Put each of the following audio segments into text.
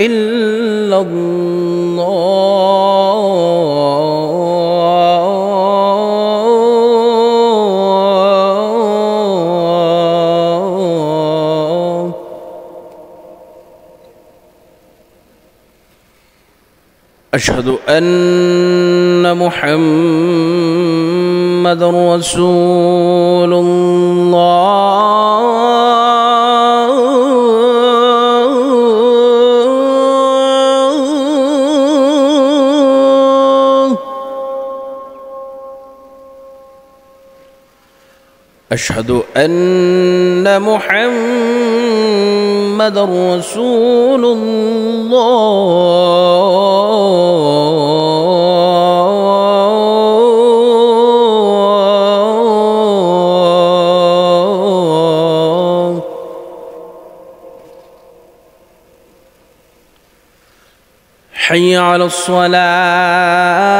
إلا الله أشهد أن محمد رسول الله أشهد أن محمد رسول الله. حي على الصلاة.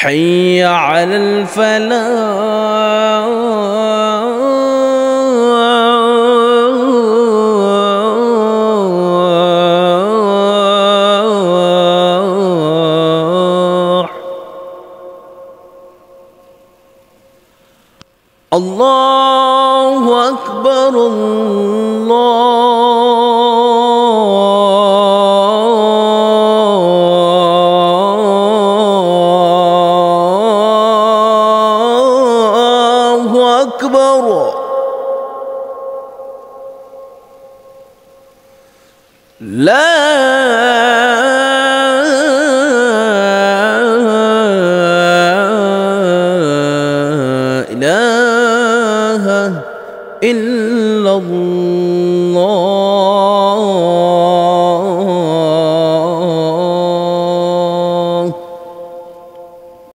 حي على الفلاح. الله أكبر الله لا